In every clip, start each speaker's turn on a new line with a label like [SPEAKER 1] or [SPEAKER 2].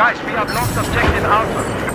[SPEAKER 1] Guys, we have lost objective Alpha.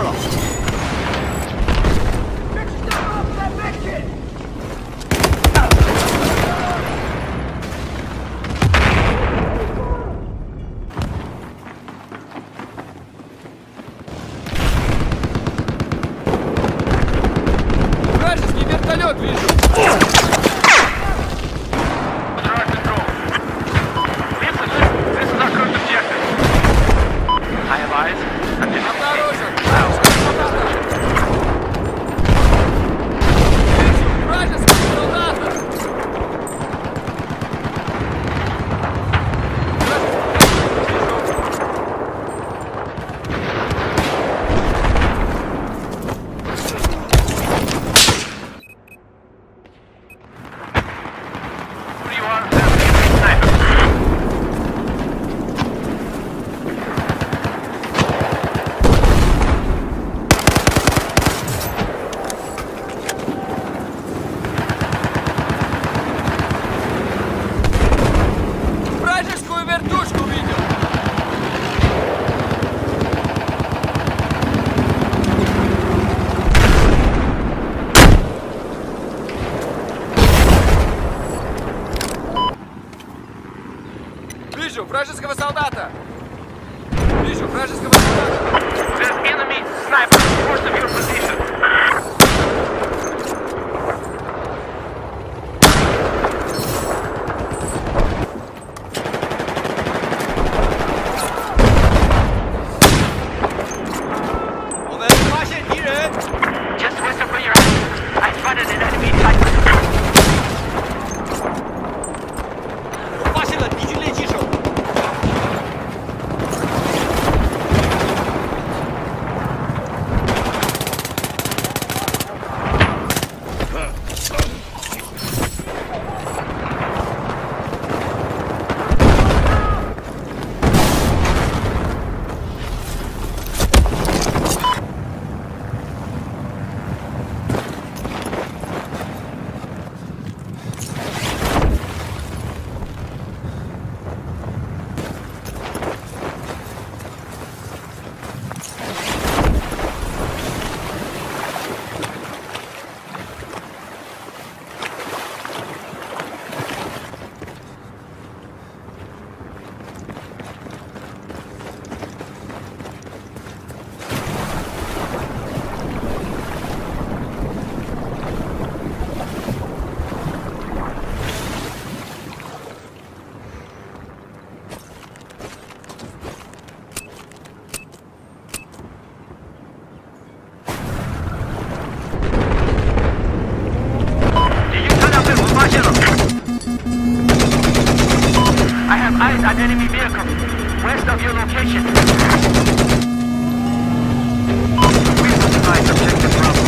[SPEAKER 2] 是了。
[SPEAKER 3] an enemy vehicle. West of your location.
[SPEAKER 1] Have occupied objective Bravo.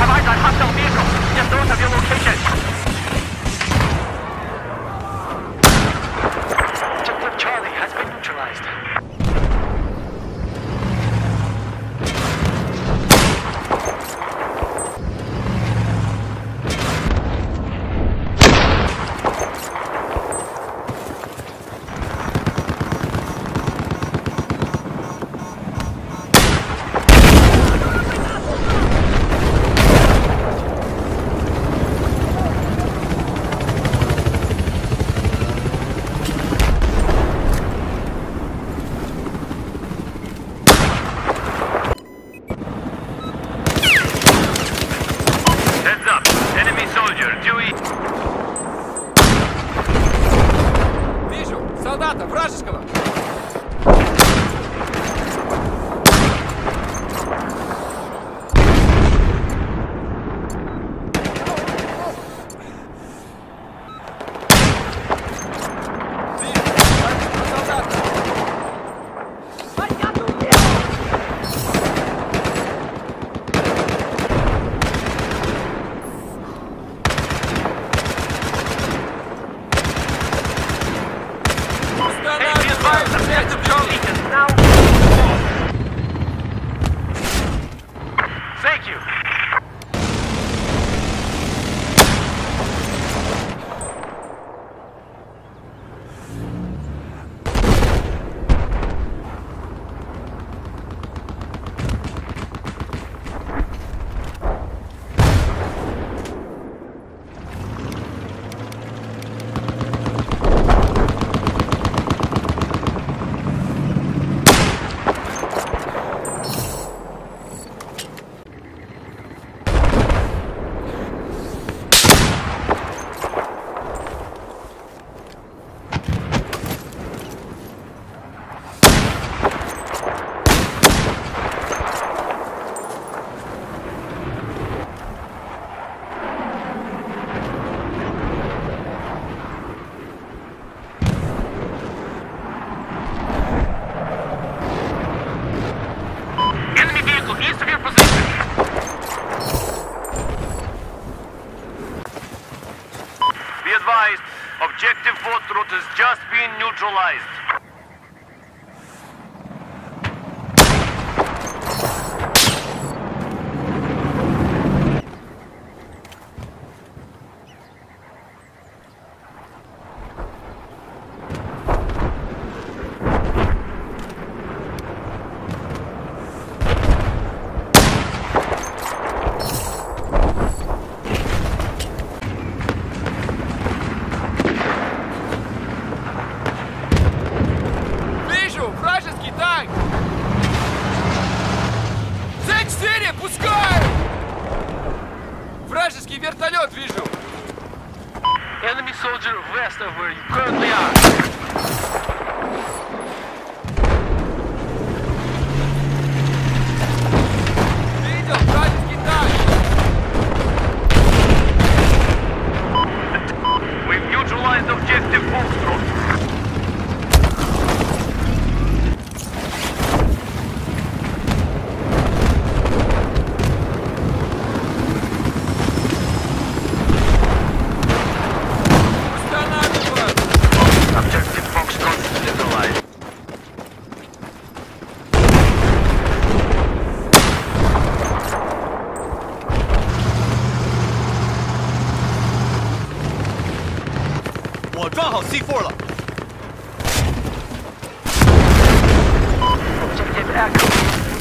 [SPEAKER 3] I got hostile vehicle just north of your location?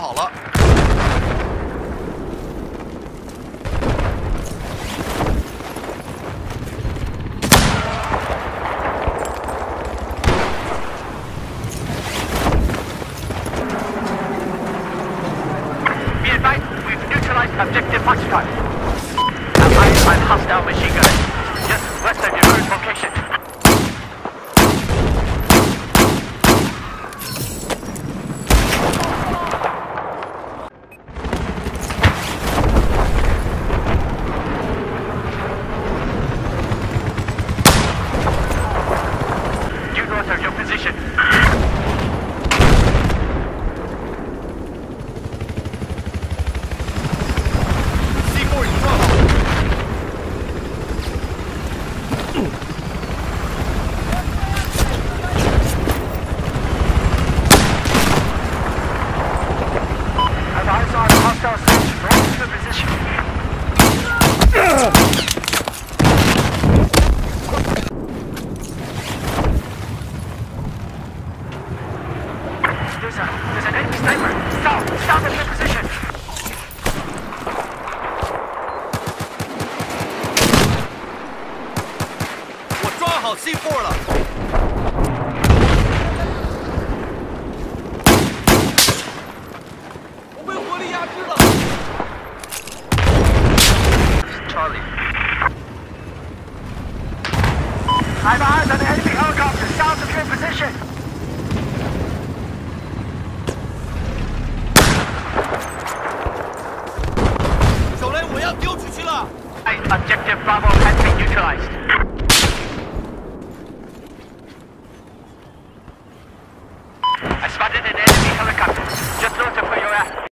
[SPEAKER 2] 好了。Ooh.
[SPEAKER 3] I've eyes on enemy helicopter south of your position. Objective Bravo has been neutralized.